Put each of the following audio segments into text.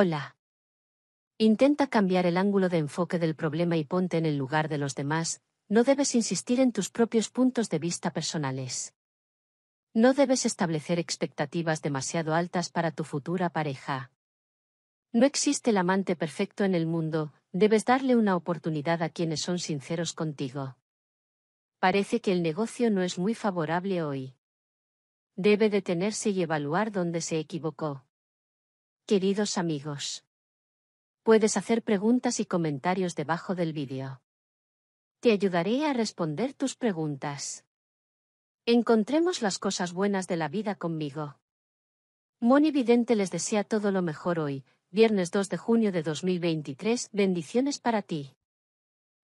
Hola. Intenta cambiar el ángulo de enfoque del problema y ponte en el lugar de los demás, no debes insistir en tus propios puntos de vista personales. No debes establecer expectativas demasiado altas para tu futura pareja. No existe el amante perfecto en el mundo, debes darle una oportunidad a quienes son sinceros contigo. Parece que el negocio no es muy favorable hoy. Debe detenerse y evaluar dónde se equivocó. Queridos amigos. Puedes hacer preguntas y comentarios debajo del vídeo. Te ayudaré a responder tus preguntas. Encontremos las cosas buenas de la vida conmigo. Moni Vidente les desea todo lo mejor hoy, viernes 2 de junio de 2023, bendiciones para ti.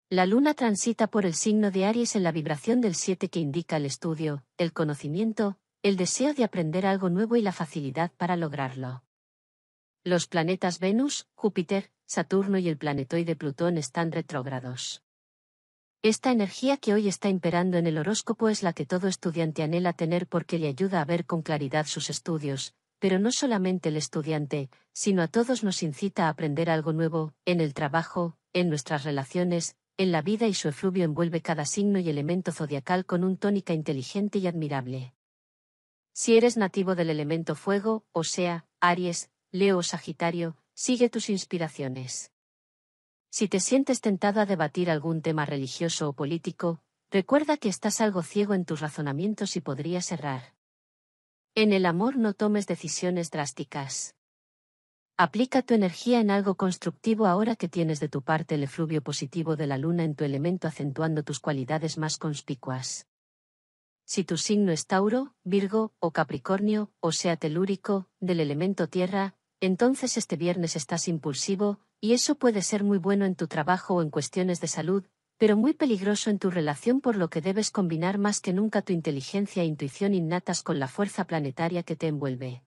La luna transita por el signo de Aries en la vibración del 7 que indica el estudio, el conocimiento, el deseo de aprender algo nuevo y la facilidad para lograrlo. Los planetas Venus, Júpiter, Saturno y el planetoide Plutón están retrógrados. Esta energía que hoy está imperando en el horóscopo es la que todo estudiante anhela tener porque le ayuda a ver con claridad sus estudios, pero no solamente el estudiante, sino a todos nos incita a aprender algo nuevo, en el trabajo, en nuestras relaciones, en la vida y su efluvio envuelve cada signo y elemento zodiacal con un tónica inteligente y admirable. Si eres nativo del elemento fuego, o sea, Aries, Leo Sagitario, sigue tus inspiraciones. Si te sientes tentado a debatir algún tema religioso o político, recuerda que estás algo ciego en tus razonamientos y podrías errar. En el amor no tomes decisiones drásticas. Aplica tu energía en algo constructivo ahora que tienes de tu parte el efluvio positivo de la luna en tu elemento acentuando tus cualidades más conspicuas. Si tu signo es Tauro, Virgo o Capricornio, o sea telúrico, del elemento tierra, entonces este viernes estás impulsivo, y eso puede ser muy bueno en tu trabajo o en cuestiones de salud, pero muy peligroso en tu relación por lo que debes combinar más que nunca tu inteligencia e intuición innatas con la fuerza planetaria que te envuelve.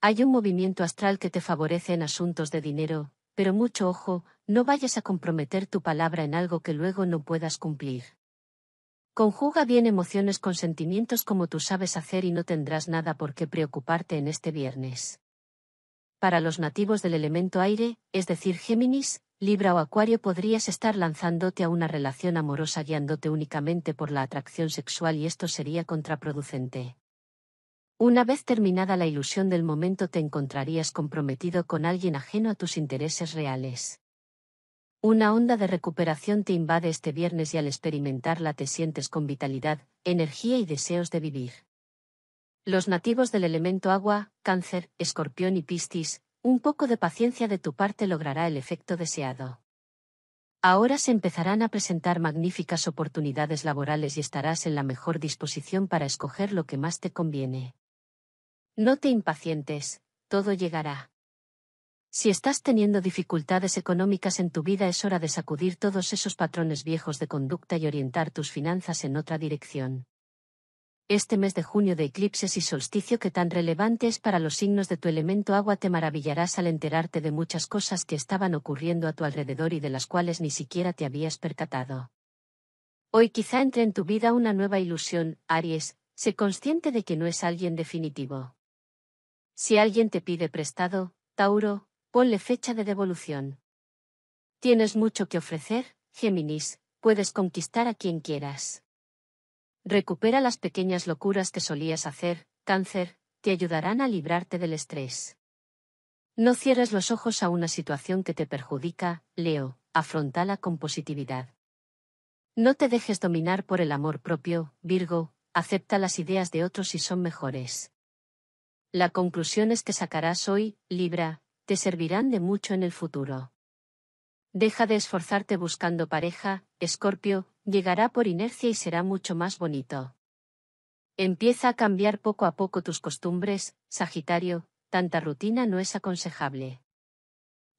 Hay un movimiento astral que te favorece en asuntos de dinero, pero mucho ojo, no vayas a comprometer tu palabra en algo que luego no puedas cumplir. Conjuga bien emociones con sentimientos como tú sabes hacer y no tendrás nada por qué preocuparte en este viernes. Para los nativos del elemento aire, es decir Géminis, Libra o Acuario podrías estar lanzándote a una relación amorosa guiándote únicamente por la atracción sexual y esto sería contraproducente. Una vez terminada la ilusión del momento te encontrarías comprometido con alguien ajeno a tus intereses reales. Una onda de recuperación te invade este viernes y al experimentarla te sientes con vitalidad, energía y deseos de vivir. Los nativos del elemento agua, cáncer, escorpión y piscis, un poco de paciencia de tu parte logrará el efecto deseado. Ahora se empezarán a presentar magníficas oportunidades laborales y estarás en la mejor disposición para escoger lo que más te conviene. No te impacientes, todo llegará. Si estás teniendo dificultades económicas en tu vida es hora de sacudir todos esos patrones viejos de conducta y orientar tus finanzas en otra dirección este mes de junio de eclipses y solsticio que tan relevante es para los signos de tu elemento agua te maravillarás al enterarte de muchas cosas que estaban ocurriendo a tu alrededor y de las cuales ni siquiera te habías percatado. Hoy quizá entre en tu vida una nueva ilusión, Aries, sé consciente de que no es alguien definitivo. Si alguien te pide prestado, Tauro, ponle fecha de devolución. Tienes mucho que ofrecer, Géminis, puedes conquistar a quien quieras. Recupera las pequeñas locuras que solías hacer, cáncer, te ayudarán a librarte del estrés. No cierres los ojos a una situación que te perjudica, Leo, afrontala con positividad. No te dejes dominar por el amor propio, Virgo, acepta las ideas de otros si son mejores. Las conclusiones que sacarás hoy, Libra, te servirán de mucho en el futuro. Deja de esforzarte buscando pareja, Escorpio, llegará por inercia y será mucho más bonito. Empieza a cambiar poco a poco tus costumbres, Sagitario, tanta rutina no es aconsejable.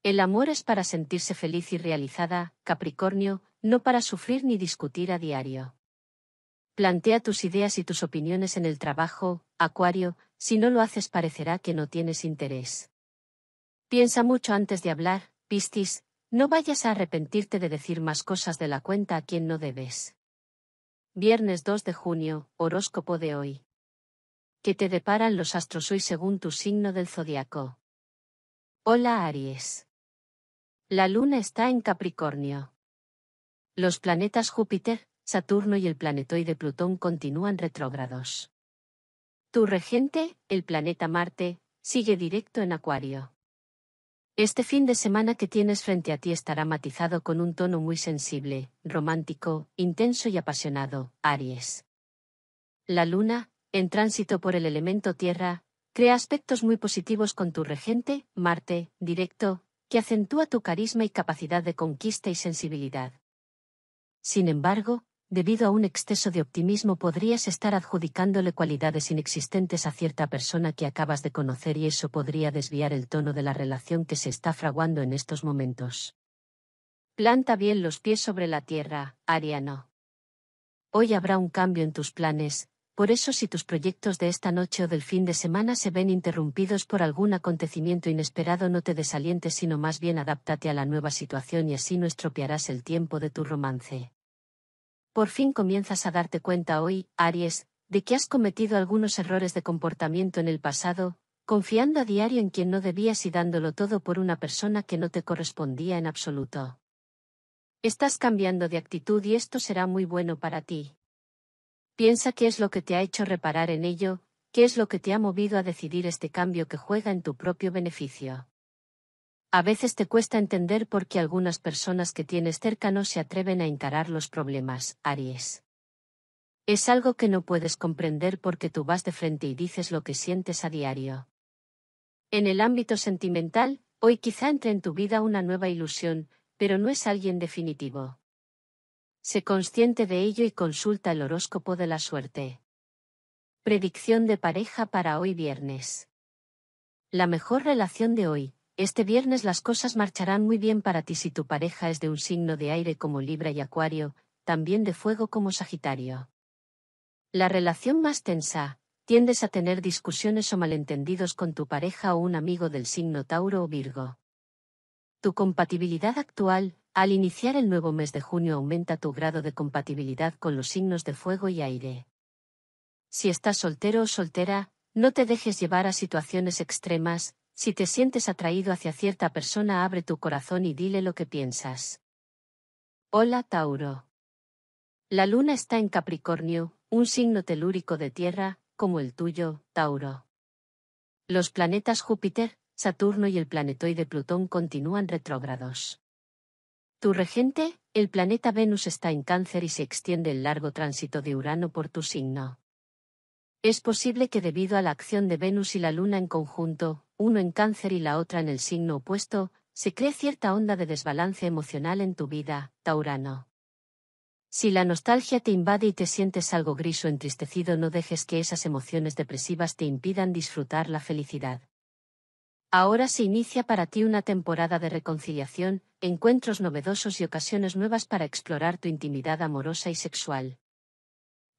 El amor es para sentirse feliz y realizada, Capricornio, no para sufrir ni discutir a diario. Plantea tus ideas y tus opiniones en el trabajo, Acuario, si no lo haces parecerá que no tienes interés. Piensa mucho antes de hablar, Piscis, no vayas a arrepentirte de decir más cosas de la cuenta a quien no debes. Viernes 2 de junio, horóscopo de hoy. ¿Qué te deparan los astros hoy según tu signo del zodiaco? Hola Aries. La luna está en Capricornio. Los planetas Júpiter, Saturno y el planetoide Plutón continúan retrógrados. Tu regente, el planeta Marte, sigue directo en Acuario. Este fin de semana que tienes frente a ti estará matizado con un tono muy sensible, romántico, intenso y apasionado, Aries. La luna, en tránsito por el elemento tierra, crea aspectos muy positivos con tu regente, Marte, directo, que acentúa tu carisma y capacidad de conquista y sensibilidad. Sin embargo, debido a un exceso de optimismo podrías estar adjudicándole cualidades inexistentes a cierta persona que acabas de conocer y eso podría desviar el tono de la relación que se está fraguando en estos momentos. Planta bien los pies sobre la tierra, Ariano. Hoy habrá un cambio en tus planes, por eso si tus proyectos de esta noche o del fin de semana se ven interrumpidos por algún acontecimiento inesperado no te desalientes sino más bien adáptate a la nueva situación y así no estropearás el tiempo de tu romance. Por fin comienzas a darte cuenta hoy, Aries, de que has cometido algunos errores de comportamiento en el pasado, confiando a diario en quien no debías y dándolo todo por una persona que no te correspondía en absoluto. Estás cambiando de actitud y esto será muy bueno para ti. Piensa qué es lo que te ha hecho reparar en ello, qué es lo que te ha movido a decidir este cambio que juega en tu propio beneficio. A veces te cuesta entender por qué algunas personas que tienes cerca no se atreven a encarar los problemas, Aries. Es algo que no puedes comprender porque tú vas de frente y dices lo que sientes a diario. En el ámbito sentimental, hoy quizá entre en tu vida una nueva ilusión, pero no es alguien definitivo. Sé consciente de ello y consulta el horóscopo de la suerte. Predicción de pareja para hoy viernes. La mejor relación de hoy, este viernes las cosas marcharán muy bien para ti si tu pareja es de un signo de aire como Libra y Acuario, también de fuego como Sagitario. La relación más tensa, tiendes a tener discusiones o malentendidos con tu pareja o un amigo del signo Tauro o Virgo. Tu compatibilidad actual, al iniciar el nuevo mes de junio aumenta tu grado de compatibilidad con los signos de fuego y aire. Si estás soltero o soltera, no te dejes llevar a situaciones extremas, si te sientes atraído hacia cierta persona, abre tu corazón y dile lo que piensas. Hola Tauro. La luna está en Capricornio, un signo telúrico de tierra, como el tuyo, Tauro. Los planetas Júpiter, Saturno y el planetoide Plutón continúan retrógrados. Tu regente, el planeta Venus está en cáncer y se extiende el largo tránsito de Urano por tu signo. Es posible que debido a la acción de Venus y la Luna en conjunto, uno en cáncer y la otra en el signo opuesto, se cree cierta onda de desbalance emocional en tu vida, Taurano. Si la nostalgia te invade y te sientes algo gris o entristecido, no dejes que esas emociones depresivas te impidan disfrutar la felicidad. Ahora se inicia para ti una temporada de reconciliación, encuentros novedosos y ocasiones nuevas para explorar tu intimidad amorosa y sexual.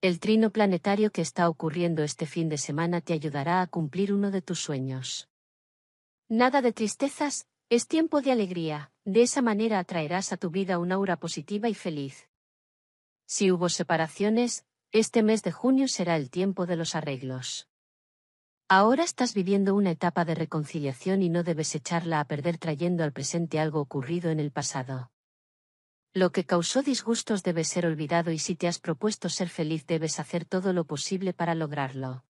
El trino planetario que está ocurriendo este fin de semana te ayudará a cumplir uno de tus sueños. Nada de tristezas, es tiempo de alegría, de esa manera atraerás a tu vida una aura positiva y feliz. Si hubo separaciones, este mes de junio será el tiempo de los arreglos. Ahora estás viviendo una etapa de reconciliación y no debes echarla a perder trayendo al presente algo ocurrido en el pasado. Lo que causó disgustos debe ser olvidado y si te has propuesto ser feliz debes hacer todo lo posible para lograrlo.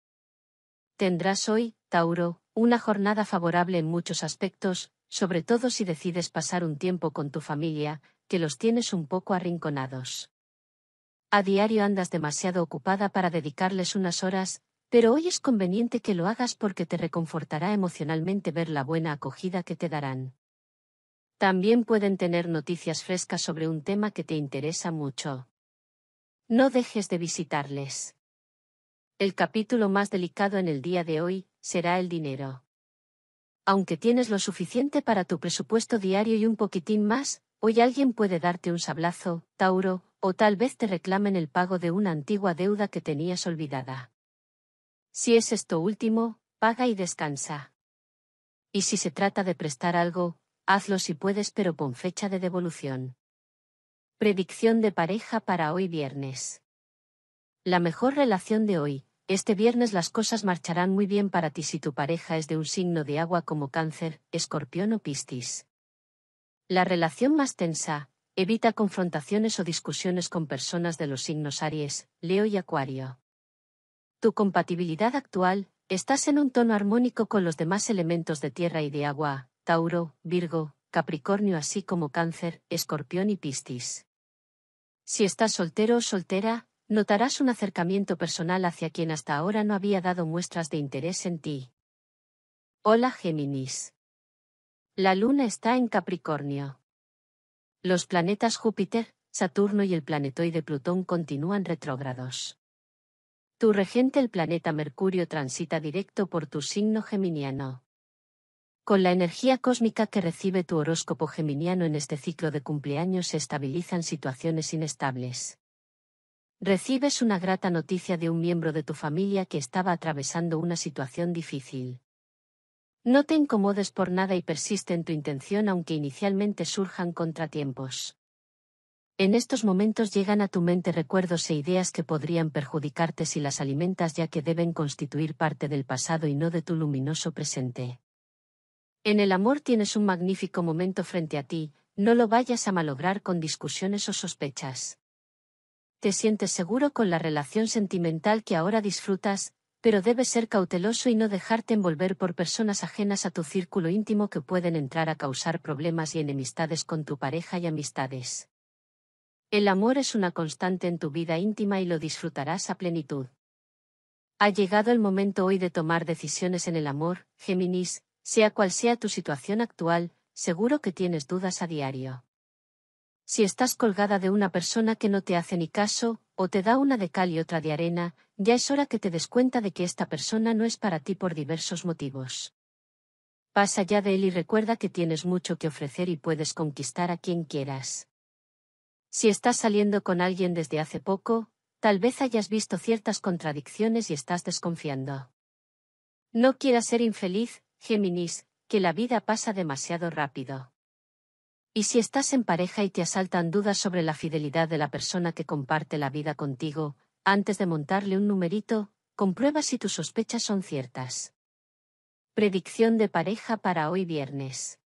Tendrás hoy, Tauro, una jornada favorable en muchos aspectos, sobre todo si decides pasar un tiempo con tu familia, que los tienes un poco arrinconados. A diario andas demasiado ocupada para dedicarles unas horas, pero hoy es conveniente que lo hagas porque te reconfortará emocionalmente ver la buena acogida que te darán. También pueden tener noticias frescas sobre un tema que te interesa mucho. No dejes de visitarles. El capítulo más delicado en el día de hoy será el dinero. Aunque tienes lo suficiente para tu presupuesto diario y un poquitín más, hoy alguien puede darte un sablazo, Tauro, o tal vez te reclamen el pago de una antigua deuda que tenías olvidada. Si es esto último, paga y descansa. Y si se trata de prestar algo, hazlo si puedes pero pon fecha de devolución. Predicción de pareja para hoy viernes. La mejor relación de hoy, este viernes las cosas marcharán muy bien para ti si tu pareja es de un signo de agua como cáncer, escorpión o piscis. La relación más tensa, evita confrontaciones o discusiones con personas de los signos Aries, Leo y Acuario. Tu compatibilidad actual, estás en un tono armónico con los demás elementos de tierra y de agua, Tauro, Virgo, Capricornio así como Cáncer, Escorpión y Piscis. Si estás soltero o soltera, notarás un acercamiento personal hacia quien hasta ahora no había dado muestras de interés en ti. Hola Géminis. La luna está en Capricornio. Los planetas Júpiter, Saturno y el planetoide Plutón continúan retrógrados. Tu regente el planeta Mercurio transita directo por tu signo geminiano. Con la energía cósmica que recibe tu horóscopo geminiano en este ciclo de cumpleaños se estabilizan situaciones inestables. Recibes una grata noticia de un miembro de tu familia que estaba atravesando una situación difícil. No te incomodes por nada y persiste en tu intención aunque inicialmente surjan contratiempos. En estos momentos llegan a tu mente recuerdos e ideas que podrían perjudicarte si las alimentas ya que deben constituir parte del pasado y no de tu luminoso presente. En el amor tienes un magnífico momento frente a ti, no lo vayas a malograr con discusiones o sospechas te sientes seguro con la relación sentimental que ahora disfrutas, pero debes ser cauteloso y no dejarte envolver por personas ajenas a tu círculo íntimo que pueden entrar a causar problemas y enemistades con tu pareja y amistades. El amor es una constante en tu vida íntima y lo disfrutarás a plenitud. Ha llegado el momento hoy de tomar decisiones en el amor, Géminis, sea cual sea tu situación actual, seguro que tienes dudas a diario. Si estás colgada de una persona que no te hace ni caso, o te da una de cal y otra de arena, ya es hora que te des cuenta de que esta persona no es para ti por diversos motivos. Pasa ya de él y recuerda que tienes mucho que ofrecer y puedes conquistar a quien quieras. Si estás saliendo con alguien desde hace poco, tal vez hayas visto ciertas contradicciones y estás desconfiando. No quieras ser infeliz, Géminis, que la vida pasa demasiado rápido. Y si estás en pareja y te asaltan dudas sobre la fidelidad de la persona que comparte la vida contigo, antes de montarle un numerito, comprueba si tus sospechas son ciertas. Predicción de pareja para hoy viernes.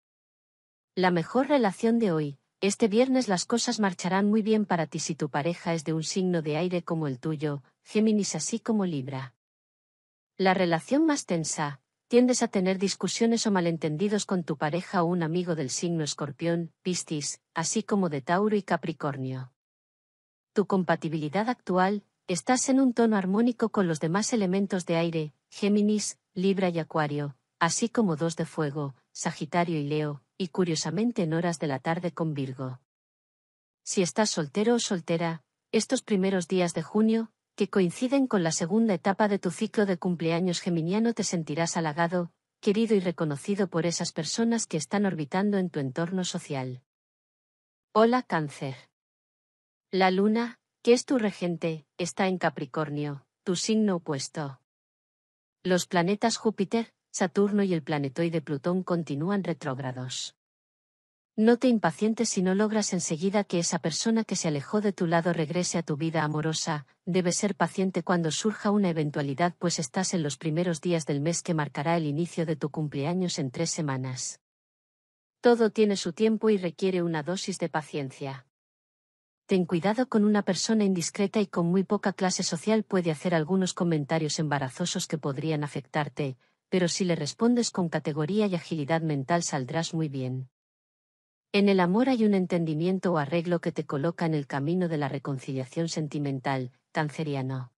La mejor relación de hoy. Este viernes las cosas marcharán muy bien para ti si tu pareja es de un signo de aire como el tuyo, Géminis así como Libra. La relación más tensa, tiendes a tener discusiones o malentendidos con tu pareja o un amigo del signo escorpión, Piscis, así como de Tauro y Capricornio. Tu compatibilidad actual, estás en un tono armónico con los demás elementos de aire, Géminis, Libra y Acuario, así como dos de fuego, Sagitario y Leo, y curiosamente en horas de la tarde con Virgo. Si estás soltero o soltera, estos primeros días de junio, que coinciden con la segunda etapa de tu ciclo de cumpleaños geminiano te sentirás halagado, querido y reconocido por esas personas que están orbitando en tu entorno social. Hola cáncer. La luna, que es tu regente, está en Capricornio, tu signo opuesto. Los planetas Júpiter, Saturno y el planetoide Plutón continúan retrógrados. No te impacientes si no logras enseguida que esa persona que se alejó de tu lado regrese a tu vida amorosa, debes ser paciente cuando surja una eventualidad pues estás en los primeros días del mes que marcará el inicio de tu cumpleaños en tres semanas. Todo tiene su tiempo y requiere una dosis de paciencia. Ten cuidado con una persona indiscreta y con muy poca clase social puede hacer algunos comentarios embarazosos que podrían afectarte, pero si le respondes con categoría y agilidad mental saldrás muy bien. En el amor hay un entendimiento o arreglo que te coloca en el camino de la reconciliación sentimental, canceriano.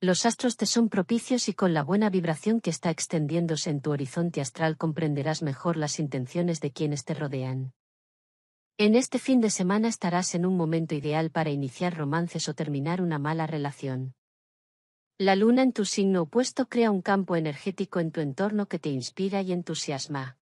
Los astros te son propicios y con la buena vibración que está extendiéndose en tu horizonte astral comprenderás mejor las intenciones de quienes te rodean. En este fin de semana estarás en un momento ideal para iniciar romances o terminar una mala relación. La luna en tu signo opuesto crea un campo energético en tu entorno que te inspira y entusiasma.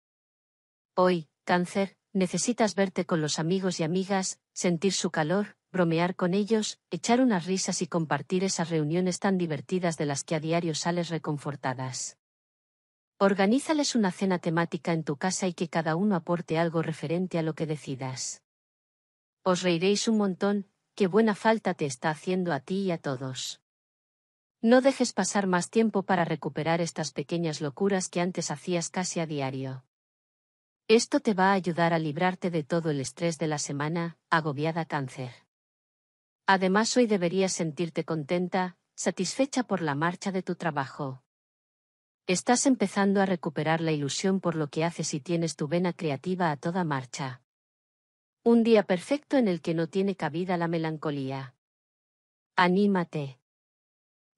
Hoy, cáncer, necesitas verte con los amigos y amigas, sentir su calor, bromear con ellos, echar unas risas y compartir esas reuniones tan divertidas de las que a diario sales reconfortadas. Organízales una cena temática en tu casa y que cada uno aporte algo referente a lo que decidas. Os reiréis un montón, qué buena falta te está haciendo a ti y a todos. No dejes pasar más tiempo para recuperar estas pequeñas locuras que antes hacías casi a diario. Esto te va a ayudar a librarte de todo el estrés de la semana, agobiada cáncer. Además hoy deberías sentirte contenta, satisfecha por la marcha de tu trabajo. Estás empezando a recuperar la ilusión por lo que haces y tienes tu vena creativa a toda marcha. Un día perfecto en el que no tiene cabida la melancolía. Anímate.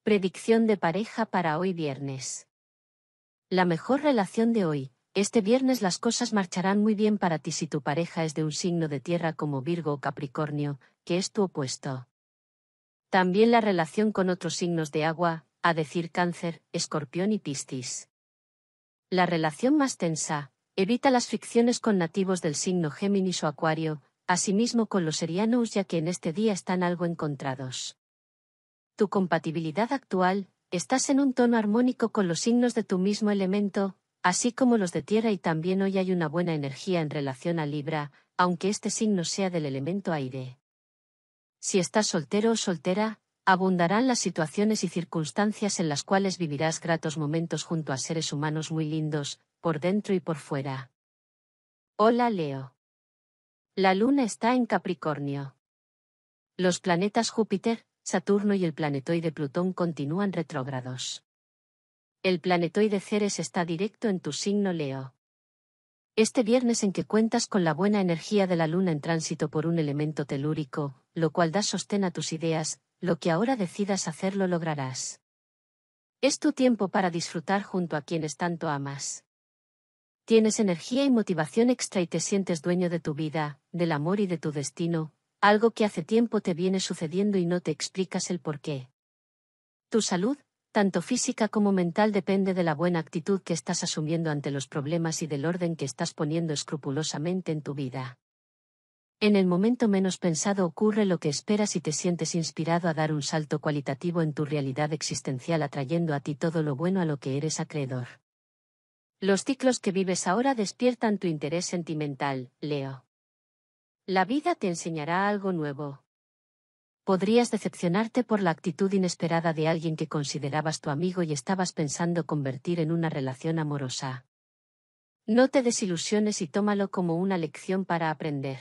Predicción de pareja para hoy viernes. La mejor relación de hoy. Este viernes las cosas marcharán muy bien para ti si tu pareja es de un signo de tierra como Virgo o Capricornio, que es tu opuesto. También la relación con otros signos de agua, a decir Cáncer, Escorpión y Piscis. La relación más tensa, evita las fricciones con nativos del signo Géminis o Acuario, asimismo con los serianos ya que en este día están algo encontrados tu compatibilidad actual, estás en un tono armónico con los signos de tu mismo elemento, así como los de tierra y también hoy hay una buena energía en relación a Libra, aunque este signo sea del elemento aire. Si estás soltero o soltera, abundarán las situaciones y circunstancias en las cuales vivirás gratos momentos junto a seres humanos muy lindos, por dentro y por fuera. Hola Leo. La luna está en Capricornio. Los planetas Júpiter, Saturno y el planetoide Plutón continúan retrógrados. El planetoide Ceres está directo en tu signo Leo. Este viernes en que cuentas con la buena energía de la luna en tránsito por un elemento telúrico, lo cual da sostén a tus ideas, lo que ahora decidas hacer lo lograrás. Es tu tiempo para disfrutar junto a quienes tanto amas. Tienes energía y motivación extra y te sientes dueño de tu vida, del amor y de tu destino, algo que hace tiempo te viene sucediendo y no te explicas el por qué. Tu salud, tanto física como mental, depende de la buena actitud que estás asumiendo ante los problemas y del orden que estás poniendo escrupulosamente en tu vida. En el momento menos pensado ocurre lo que esperas y te sientes inspirado a dar un salto cualitativo en tu realidad existencial atrayendo a ti todo lo bueno a lo que eres acreedor. Los ciclos que vives ahora despiertan tu interés sentimental, Leo. La vida te enseñará algo nuevo. Podrías decepcionarte por la actitud inesperada de alguien que considerabas tu amigo y estabas pensando convertir en una relación amorosa. No te desilusiones y tómalo como una lección para aprender.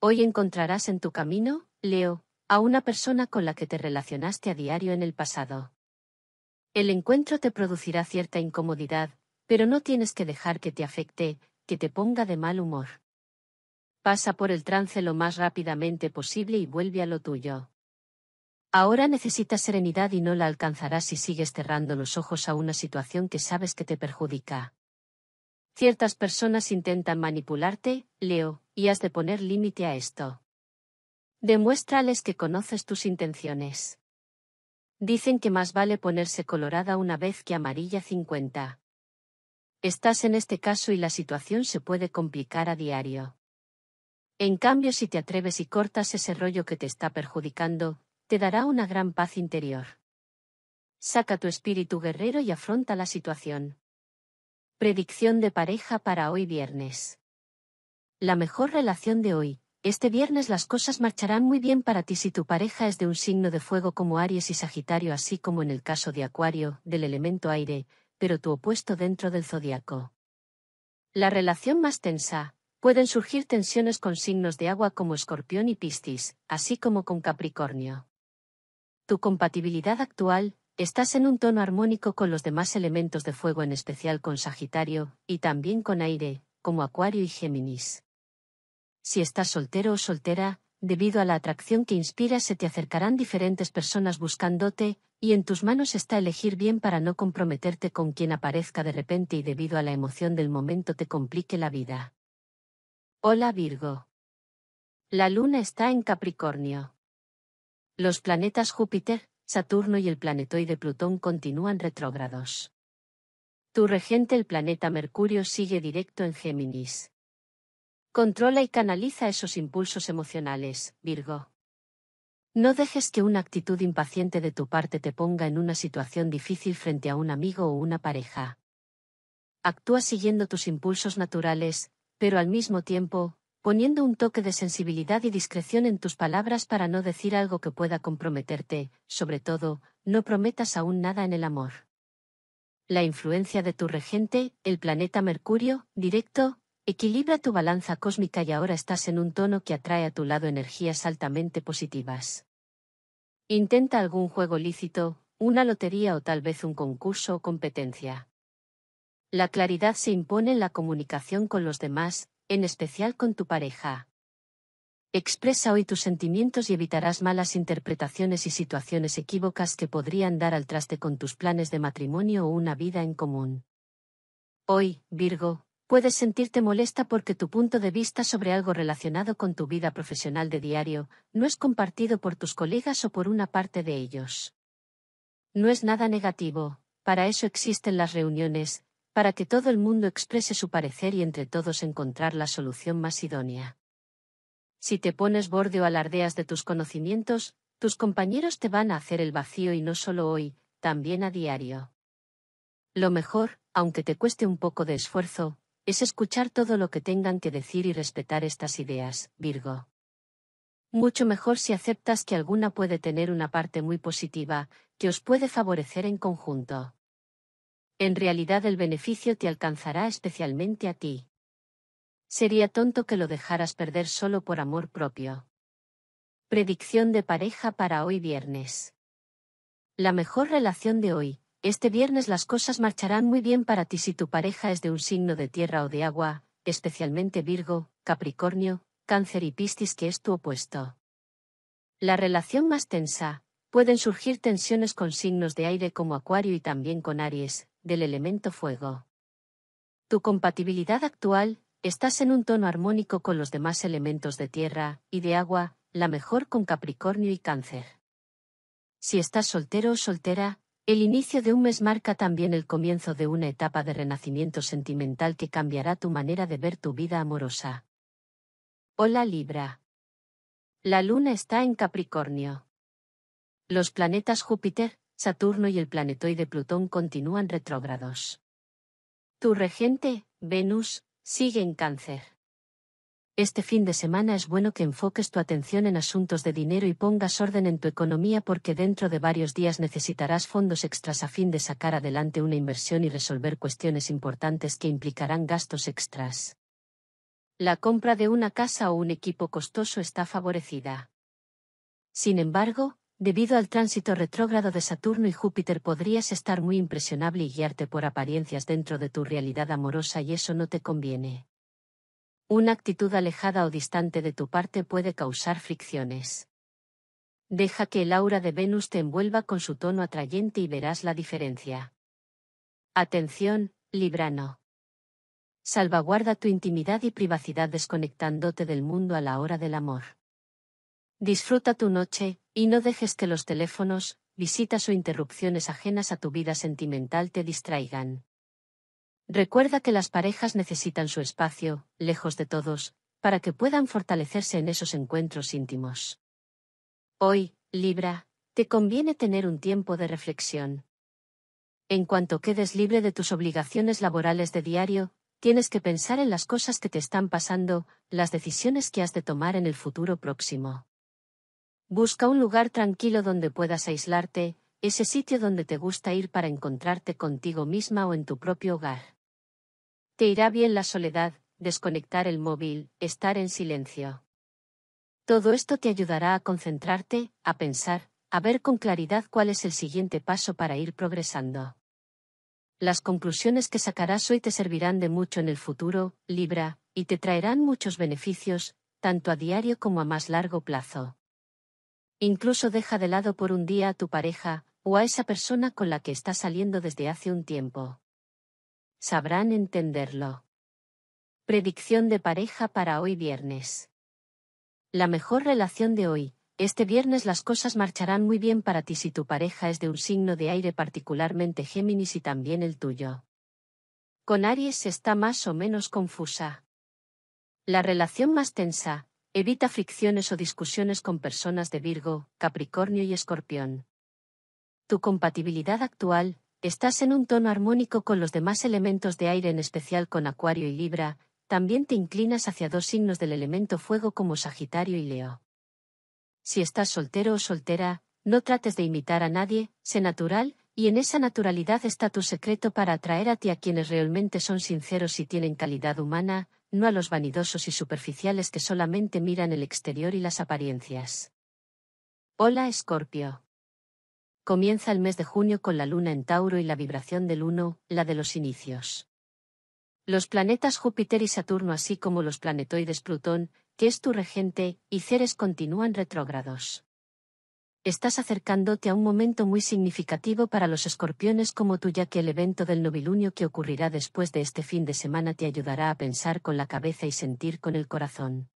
Hoy encontrarás en tu camino, Leo, a una persona con la que te relacionaste a diario en el pasado. El encuentro te producirá cierta incomodidad, pero no tienes que dejar que te afecte, que te ponga de mal humor. Pasa por el trance lo más rápidamente posible y vuelve a lo tuyo. Ahora necesitas serenidad y no la alcanzarás si sigues cerrando los ojos a una situación que sabes que te perjudica. Ciertas personas intentan manipularte, Leo, y has de poner límite a esto. Demuéstrales que conoces tus intenciones. Dicen que más vale ponerse colorada una vez que amarilla 50. Estás en este caso y la situación se puede complicar a diario. En cambio, si te atreves y cortas ese rollo que te está perjudicando, te dará una gran paz interior. Saca tu espíritu guerrero y afronta la situación. Predicción de pareja para hoy viernes. La mejor relación de hoy. Este viernes las cosas marcharán muy bien para ti si tu pareja es de un signo de fuego como Aries y Sagitario, así como en el caso de Acuario, del elemento aire, pero tu opuesto dentro del zodiaco. La relación más tensa, Pueden surgir tensiones con signos de agua como Escorpión y Piscis, así como con Capricornio. Tu compatibilidad actual, estás en un tono armónico con los demás elementos de fuego, en especial con Sagitario, y también con aire, como Acuario y Géminis. Si estás soltero o soltera, debido a la atracción que inspiras se te acercarán diferentes personas buscándote, y en tus manos está elegir bien para no comprometerte con quien aparezca de repente y debido a la emoción del momento te complique la vida. Hola Virgo. La luna está en Capricornio. Los planetas Júpiter, Saturno y el planetoide Plutón continúan retrógrados. Tu regente el planeta Mercurio sigue directo en Géminis. Controla y canaliza esos impulsos emocionales, Virgo. No dejes que una actitud impaciente de tu parte te ponga en una situación difícil frente a un amigo o una pareja. Actúa siguiendo tus impulsos naturales, pero al mismo tiempo, poniendo un toque de sensibilidad y discreción en tus palabras para no decir algo que pueda comprometerte, sobre todo, no prometas aún nada en el amor. La influencia de tu regente, el planeta Mercurio, directo, equilibra tu balanza cósmica y ahora estás en un tono que atrae a tu lado energías altamente positivas. Intenta algún juego lícito, una lotería o tal vez un concurso o competencia. La claridad se impone en la comunicación con los demás, en especial con tu pareja. Expresa hoy tus sentimientos y evitarás malas interpretaciones y situaciones equívocas que podrían dar al traste con tus planes de matrimonio o una vida en común. Hoy, Virgo, puedes sentirte molesta porque tu punto de vista sobre algo relacionado con tu vida profesional de diario no es compartido por tus colegas o por una parte de ellos. No es nada negativo, para eso existen las reuniones, para que todo el mundo exprese su parecer y entre todos encontrar la solución más idónea. Si te pones borde o alardeas de tus conocimientos, tus compañeros te van a hacer el vacío y no solo hoy, también a diario. Lo mejor, aunque te cueste un poco de esfuerzo, es escuchar todo lo que tengan que decir y respetar estas ideas, Virgo. Mucho mejor si aceptas que alguna puede tener una parte muy positiva, que os puede favorecer en conjunto. En realidad el beneficio te alcanzará especialmente a ti. Sería tonto que lo dejaras perder solo por amor propio. Predicción de pareja para hoy viernes. La mejor relación de hoy. Este viernes las cosas marcharán muy bien para ti si tu pareja es de un signo de tierra o de agua, especialmente Virgo, Capricornio, Cáncer y Piscis que es tu opuesto. La relación más tensa. Pueden surgir tensiones con signos de aire como Acuario y también con Aries, del elemento fuego. Tu compatibilidad actual, estás en un tono armónico con los demás elementos de tierra y de agua, la mejor con Capricornio y Cáncer. Si estás soltero o soltera, el inicio de un mes marca también el comienzo de una etapa de renacimiento sentimental que cambiará tu manera de ver tu vida amorosa. Hola Libra. La luna está en Capricornio. Los planetas Júpiter, Saturno y el planetoide Plutón continúan retrógrados. Tu regente, Venus, sigue en cáncer. Este fin de semana es bueno que enfoques tu atención en asuntos de dinero y pongas orden en tu economía porque dentro de varios días necesitarás fondos extras a fin de sacar adelante una inversión y resolver cuestiones importantes que implicarán gastos extras. La compra de una casa o un equipo costoso está favorecida. Sin embargo, Debido al tránsito retrógrado de Saturno y Júpiter podrías estar muy impresionable y guiarte por apariencias dentro de tu realidad amorosa y eso no te conviene. Una actitud alejada o distante de tu parte puede causar fricciones. Deja que el aura de Venus te envuelva con su tono atrayente y verás la diferencia. Atención, Librano. Salvaguarda tu intimidad y privacidad desconectándote del mundo a la hora del amor. Disfruta tu noche, y no dejes que los teléfonos, visitas o interrupciones ajenas a tu vida sentimental te distraigan. Recuerda que las parejas necesitan su espacio, lejos de todos, para que puedan fortalecerse en esos encuentros íntimos. Hoy, Libra, te conviene tener un tiempo de reflexión. En cuanto quedes libre de tus obligaciones laborales de diario, tienes que pensar en las cosas que te están pasando, las decisiones que has de tomar en el futuro próximo. Busca un lugar tranquilo donde puedas aislarte, ese sitio donde te gusta ir para encontrarte contigo misma o en tu propio hogar. Te irá bien la soledad, desconectar el móvil, estar en silencio. Todo esto te ayudará a concentrarte, a pensar, a ver con claridad cuál es el siguiente paso para ir progresando. Las conclusiones que sacarás hoy te servirán de mucho en el futuro, Libra, y te traerán muchos beneficios, tanto a diario como a más largo plazo. Incluso deja de lado por un día a tu pareja, o a esa persona con la que estás saliendo desde hace un tiempo. Sabrán entenderlo. Predicción de pareja para hoy viernes. La mejor relación de hoy. Este viernes las cosas marcharán muy bien para ti si tu pareja es de un signo de aire particularmente Géminis y también el tuyo. Con Aries está más o menos confusa. La relación más tensa, Evita fricciones o discusiones con personas de Virgo, Capricornio y Escorpión. Tu compatibilidad actual, estás en un tono armónico con los demás elementos de aire en especial con Acuario y Libra, también te inclinas hacia dos signos del elemento fuego como Sagitario y Leo. Si estás soltero o soltera, no trates de imitar a nadie, sé natural, y en esa naturalidad está tu secreto para atraer a ti a quienes realmente son sinceros y tienen calidad humana, no a los vanidosos y superficiales que solamente miran el exterior y las apariencias. Hola Escorpio. Comienza el mes de junio con la luna en Tauro y la vibración del 1, la de los inicios. Los planetas Júpiter y Saturno así como los planetoides Plutón, que es tu regente, y Ceres continúan retrógrados. Estás acercándote a un momento muy significativo para los escorpiones como tú ya que el evento del novilunio que ocurrirá después de este fin de semana te ayudará a pensar con la cabeza y sentir con el corazón.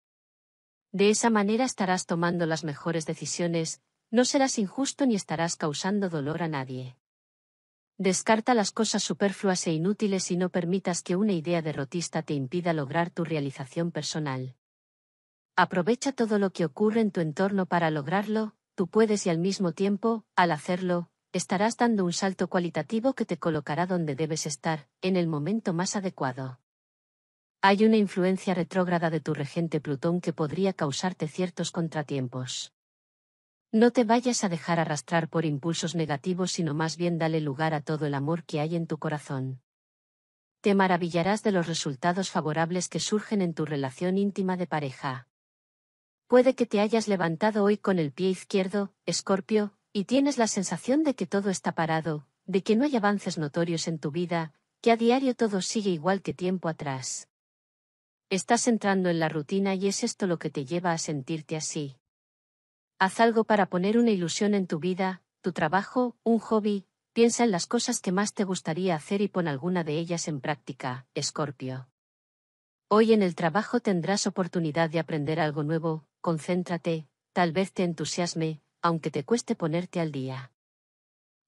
De esa manera estarás tomando las mejores decisiones, no serás injusto ni estarás causando dolor a nadie. Descarta las cosas superfluas e inútiles y no permitas que una idea derrotista te impida lograr tu realización personal. Aprovecha todo lo que ocurre en tu entorno para lograrlo, tú puedes y al mismo tiempo, al hacerlo, estarás dando un salto cualitativo que te colocará donde debes estar, en el momento más adecuado. Hay una influencia retrógrada de tu regente Plutón que podría causarte ciertos contratiempos. No te vayas a dejar arrastrar por impulsos negativos, sino más bien dale lugar a todo el amor que hay en tu corazón. Te maravillarás de los resultados favorables que surgen en tu relación íntima de pareja. Puede que te hayas levantado hoy con el pie izquierdo, Escorpio, y tienes la sensación de que todo está parado, de que no hay avances notorios en tu vida, que a diario todo sigue igual que tiempo atrás. Estás entrando en la rutina y es esto lo que te lleva a sentirte así. Haz algo para poner una ilusión en tu vida, tu trabajo, un hobby, piensa en las cosas que más te gustaría hacer y pon alguna de ellas en práctica, Escorpio. Hoy en el trabajo tendrás oportunidad de aprender algo nuevo, concéntrate, tal vez te entusiasme, aunque te cueste ponerte al día.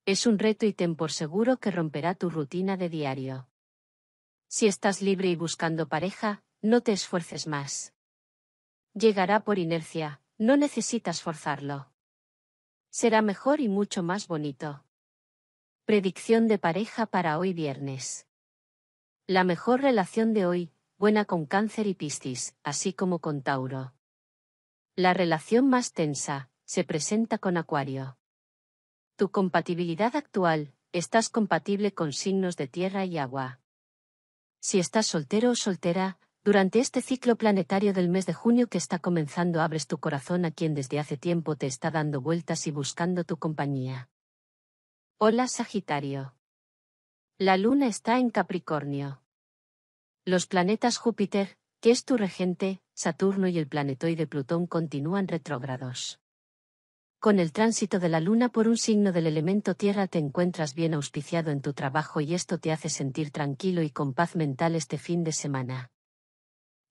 Es un reto y ten por seguro que romperá tu rutina de diario. Si estás libre y buscando pareja, no te esfuerces más. Llegará por inercia, no necesitas forzarlo. Será mejor y mucho más bonito. Predicción de pareja para hoy viernes. La mejor relación de hoy, buena con cáncer y piscis, así como con Tauro. La relación más tensa, se presenta con Acuario. Tu compatibilidad actual, estás compatible con signos de tierra y agua. Si estás soltero o soltera, durante este ciclo planetario del mes de junio que está comenzando abres tu corazón a quien desde hace tiempo te está dando vueltas y buscando tu compañía. Hola Sagitario. La luna está en Capricornio. Los planetas Júpiter, que es tu regente, Saturno y el planetoide Plutón continúan retrógrados. Con el tránsito de la Luna por un signo del elemento Tierra te encuentras bien auspiciado en tu trabajo y esto te hace sentir tranquilo y con paz mental este fin de semana.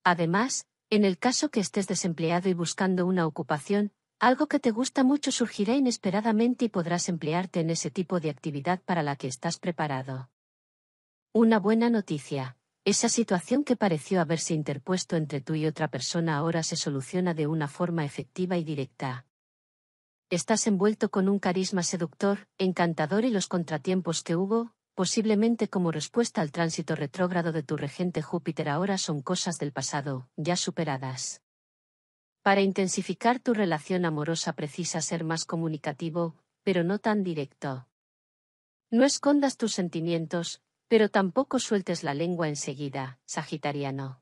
Además, en el caso que estés desempleado y buscando una ocupación, algo que te gusta mucho surgirá inesperadamente y podrás emplearte en ese tipo de actividad para la que estás preparado. Una buena noticia. Esa situación que pareció haberse interpuesto entre tú y otra persona ahora se soluciona de una forma efectiva y directa. Estás envuelto con un carisma seductor, encantador y los contratiempos que hubo, posiblemente como respuesta al tránsito retrógrado de tu regente Júpiter ahora son cosas del pasado, ya superadas. Para intensificar tu relación amorosa precisa ser más comunicativo, pero no tan directo. No escondas tus sentimientos, pero tampoco sueltes la lengua enseguida, Sagitariano.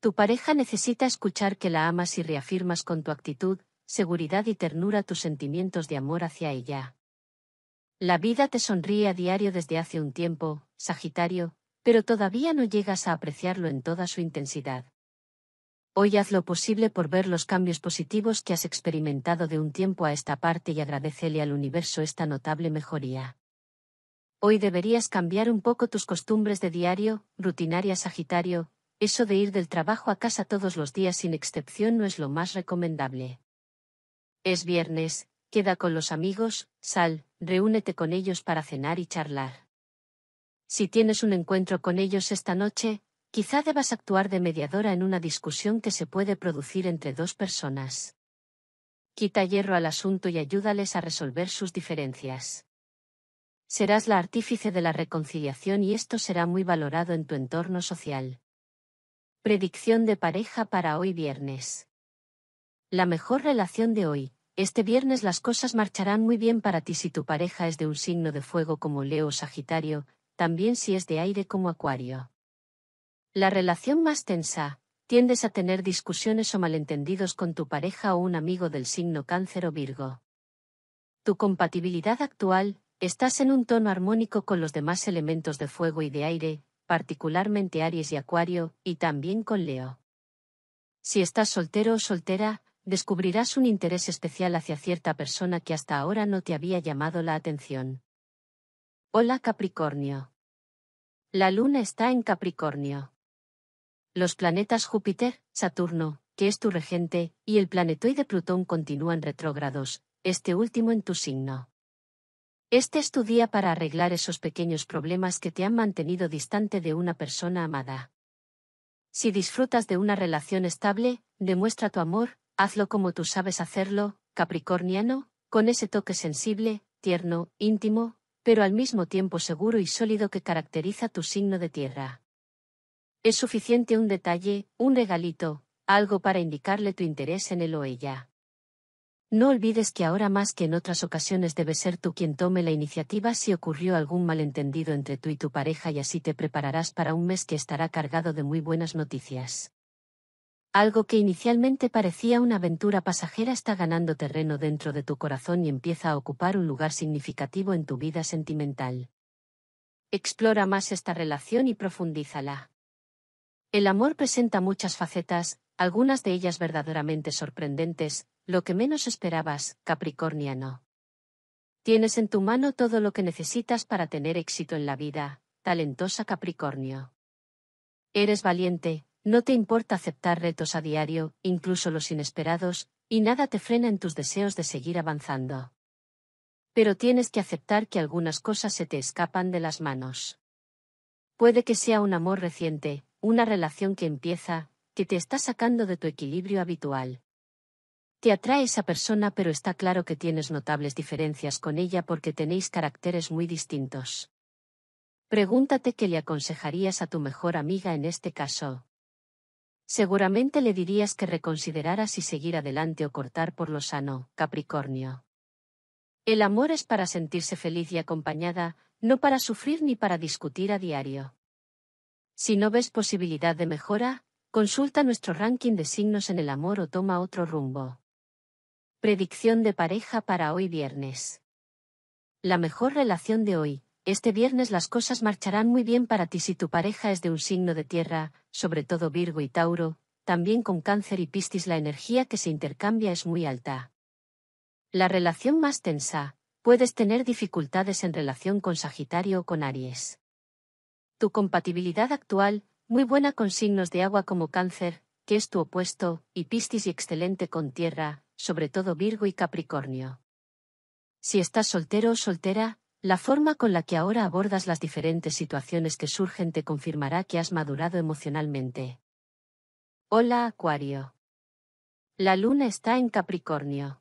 Tu pareja necesita escuchar que la amas y reafirmas con tu actitud, seguridad y ternura tus sentimientos de amor hacia ella. La vida te sonríe a diario desde hace un tiempo, Sagitario, pero todavía no llegas a apreciarlo en toda su intensidad. Hoy haz lo posible por ver los cambios positivos que has experimentado de un tiempo a esta parte y agradecele al universo esta notable mejoría. Hoy deberías cambiar un poco tus costumbres de diario, rutinaria Sagitario, eso de ir del trabajo a casa todos los días sin excepción no es lo más recomendable. Es viernes, queda con los amigos, sal, reúnete con ellos para cenar y charlar. Si tienes un encuentro con ellos esta noche, quizá debas actuar de mediadora en una discusión que se puede producir entre dos personas. Quita hierro al asunto y ayúdales a resolver sus diferencias. Serás la artífice de la reconciliación y esto será muy valorado en tu entorno social. Predicción de pareja para hoy viernes. La mejor relación de hoy. Este viernes las cosas marcharán muy bien para ti si tu pareja es de un signo de fuego como Leo o Sagitario, también si es de aire como Acuario. La relación más tensa. Tiendes a tener discusiones o malentendidos con tu pareja o un amigo del signo Cáncer o Virgo. Tu compatibilidad actual, estás en un tono armónico con los demás elementos de fuego y de aire, particularmente Aries y Acuario, y también con Leo. Si estás soltero o soltera, descubrirás un interés especial hacia cierta persona que hasta ahora no te había llamado la atención. Hola Capricornio. La luna está en Capricornio. Los planetas Júpiter, Saturno, que es tu regente, y el planetoide Plutón continúan retrógrados, este último en tu signo. Este es tu día para arreglar esos pequeños problemas que te han mantenido distante de una persona amada. Si disfrutas de una relación estable, demuestra tu amor, hazlo como tú sabes hacerlo, capricorniano, con ese toque sensible, tierno, íntimo, pero al mismo tiempo seguro y sólido que caracteriza tu signo de tierra. Es suficiente un detalle, un regalito, algo para indicarle tu interés en él o ella. No olvides que ahora más que en otras ocasiones debe ser tú quien tome la iniciativa si ocurrió algún malentendido entre tú y tu pareja y así te prepararás para un mes que estará cargado de muy buenas noticias. Algo que inicialmente parecía una aventura pasajera está ganando terreno dentro de tu corazón y empieza a ocupar un lugar significativo en tu vida sentimental. Explora más esta relación y profundízala. El amor presenta muchas facetas, algunas de ellas verdaderamente sorprendentes, lo que menos esperabas, Capricorniano. Tienes en tu mano todo lo que necesitas para tener éxito en la vida, talentosa Capricornio. Eres valiente, no te importa aceptar retos a diario, incluso los inesperados, y nada te frena en tus deseos de seguir avanzando. Pero tienes que aceptar que algunas cosas se te escapan de las manos. Puede que sea un amor reciente, una relación que empieza, que te está sacando de tu equilibrio habitual. Te atrae esa persona pero está claro que tienes notables diferencias con ella porque tenéis caracteres muy distintos. Pregúntate qué le aconsejarías a tu mejor amiga en este caso. Seguramente le dirías que reconsiderara si seguir adelante o cortar por lo sano, Capricornio. El amor es para sentirse feliz y acompañada, no para sufrir ni para discutir a diario. Si no ves posibilidad de mejora, consulta nuestro ranking de signos en el amor o toma otro rumbo. Predicción de pareja para hoy viernes. La mejor relación de hoy. Este viernes las cosas marcharán muy bien para ti si tu pareja es de un signo de tierra, sobre todo Virgo y Tauro, también con cáncer y pistis la energía que se intercambia es muy alta. La relación más tensa, puedes tener dificultades en relación con Sagitario o con Aries. Tu compatibilidad actual, muy buena con signos de agua como cáncer, que es tu opuesto, y pistis y excelente con tierra, sobre todo Virgo y Capricornio. Si estás soltero o soltera, la forma con la que ahora abordas las diferentes situaciones que surgen te confirmará que has madurado emocionalmente. Hola Acuario. La luna está en Capricornio.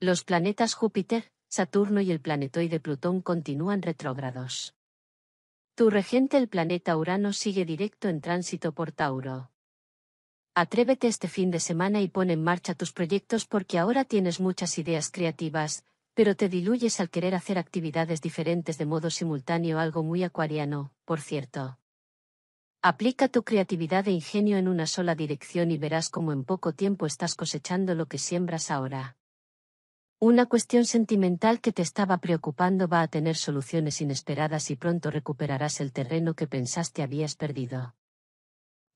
Los planetas Júpiter, Saturno y el planetoide Plutón continúan retrógrados. Tu regente el planeta Urano sigue directo en tránsito por Tauro. Atrévete este fin de semana y pon en marcha tus proyectos porque ahora tienes muchas ideas creativas, pero te diluyes al querer hacer actividades diferentes de modo simultáneo, algo muy acuariano, por cierto. Aplica tu creatividad e ingenio en una sola dirección y verás cómo en poco tiempo estás cosechando lo que siembras ahora. Una cuestión sentimental que te estaba preocupando va a tener soluciones inesperadas y pronto recuperarás el terreno que pensaste habías perdido.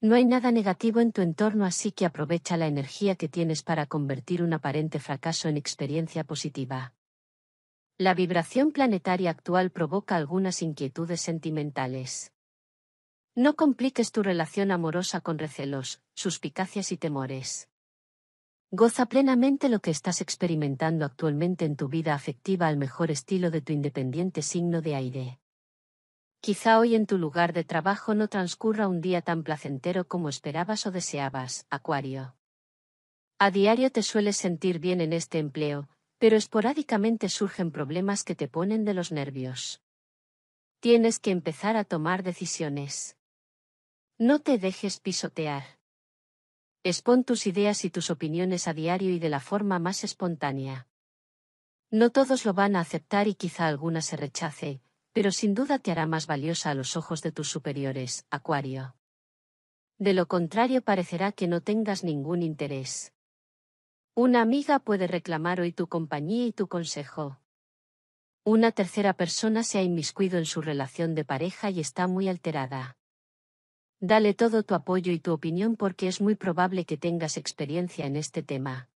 No hay nada negativo en tu entorno así que aprovecha la energía que tienes para convertir un aparente fracaso en experiencia positiva. La vibración planetaria actual provoca algunas inquietudes sentimentales. No compliques tu relación amorosa con recelos, suspicacias y temores. Goza plenamente lo que estás experimentando actualmente en tu vida afectiva al mejor estilo de tu independiente signo de aire. Quizá hoy en tu lugar de trabajo no transcurra un día tan placentero como esperabas o deseabas, Acuario. A diario te sueles sentir bien en este empleo, pero esporádicamente surgen problemas que te ponen de los nervios. Tienes que empezar a tomar decisiones. No te dejes pisotear. Expon tus ideas y tus opiniones a diario y de la forma más espontánea. No todos lo van a aceptar y quizá alguna se rechace, pero sin duda te hará más valiosa a los ojos de tus superiores, Acuario. De lo contrario parecerá que no tengas ningún interés. Una amiga puede reclamar hoy tu compañía y tu consejo. Una tercera persona se ha inmiscuido en su relación de pareja y está muy alterada. Dale todo tu apoyo y tu opinión porque es muy probable que tengas experiencia en este tema.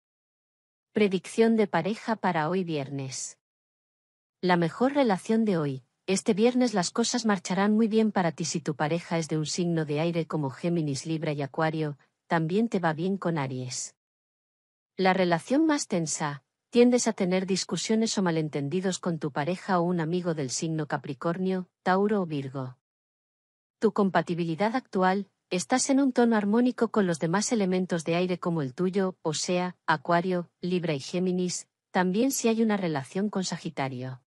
Predicción de pareja para hoy viernes. La mejor relación de hoy. Este viernes las cosas marcharán muy bien para ti si tu pareja es de un signo de aire como Géminis, Libra y Acuario, también te va bien con Aries. La relación más tensa, tiendes a tener discusiones o malentendidos con tu pareja o un amigo del signo Capricornio, Tauro o Virgo. Tu compatibilidad actual, estás en un tono armónico con los demás elementos de aire como el tuyo, o sea, Acuario, Libra y Géminis, también si hay una relación con Sagitario.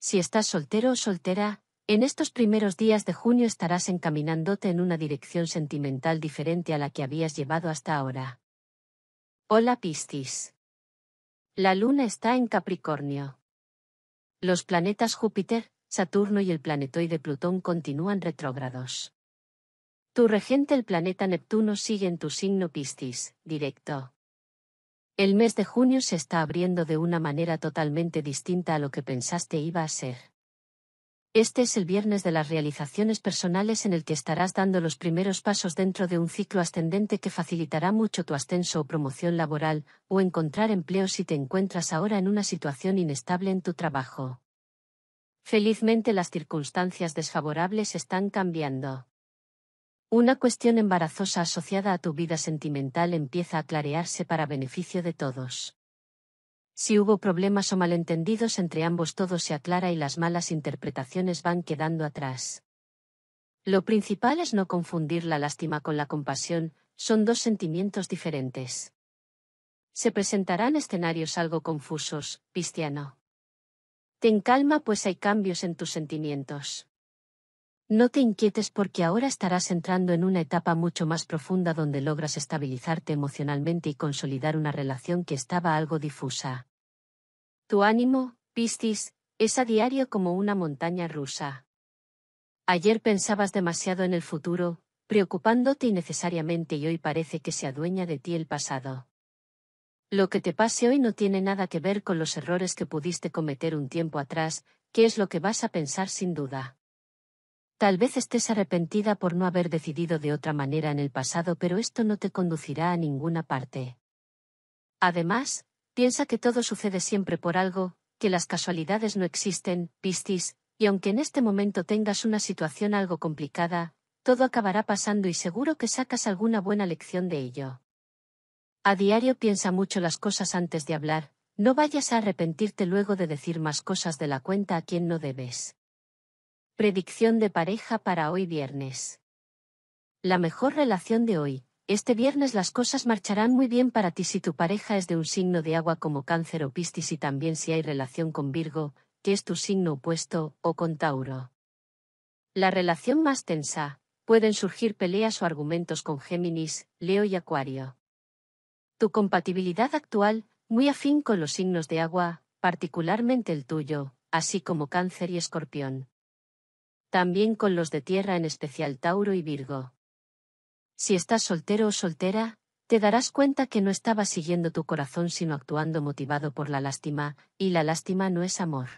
Si estás soltero o soltera, en estos primeros días de junio estarás encaminándote en una dirección sentimental diferente a la que habías llevado hasta ahora. Hola Piscis. La luna está en Capricornio. Los planetas Júpiter, Saturno y el planetoide Plutón continúan retrógrados. Tu regente el planeta Neptuno sigue en tu signo Piscis, directo. El mes de junio se está abriendo de una manera totalmente distinta a lo que pensaste iba a ser. Este es el viernes de las realizaciones personales en el que estarás dando los primeros pasos dentro de un ciclo ascendente que facilitará mucho tu ascenso o promoción laboral, o encontrar empleo si te encuentras ahora en una situación inestable en tu trabajo. Felizmente las circunstancias desfavorables están cambiando. Una cuestión embarazosa asociada a tu vida sentimental empieza a clarearse para beneficio de todos. Si hubo problemas o malentendidos entre ambos todo se aclara y las malas interpretaciones van quedando atrás. Lo principal es no confundir la lástima con la compasión, son dos sentimientos diferentes. Se presentarán escenarios algo confusos, Cristiano. Ten calma pues hay cambios en tus sentimientos. No te inquietes porque ahora estarás entrando en una etapa mucho más profunda donde logras estabilizarte emocionalmente y consolidar una relación que estaba algo difusa. Tu ánimo, Piscis, es a diario como una montaña rusa. Ayer pensabas demasiado en el futuro, preocupándote innecesariamente y hoy parece que se adueña de ti el pasado. Lo que te pase hoy no tiene nada que ver con los errores que pudiste cometer un tiempo atrás, que es lo que vas a pensar sin duda. Tal vez estés arrepentida por no haber decidido de otra manera en el pasado, pero esto no te conducirá a ninguna parte. Además, piensa que todo sucede siempre por algo, que las casualidades no existen, Pistis, y aunque en este momento tengas una situación algo complicada, todo acabará pasando y seguro que sacas alguna buena lección de ello. A diario piensa mucho las cosas antes de hablar, no vayas a arrepentirte luego de decir más cosas de la cuenta a quien no debes. Predicción de pareja para hoy viernes. La mejor relación de hoy. Este viernes las cosas marcharán muy bien para ti si tu pareja es de un signo de agua como cáncer o piscis y también si hay relación con Virgo, que es tu signo opuesto, o con Tauro. La relación más tensa. Pueden surgir peleas o argumentos con Géminis, Leo y Acuario. Tu compatibilidad actual, muy afín con los signos de agua, particularmente el tuyo, así como cáncer y escorpión también con los de tierra en especial Tauro y Virgo. Si estás soltero o soltera, te darás cuenta que no estabas siguiendo tu corazón sino actuando motivado por la lástima, y la lástima no es amor.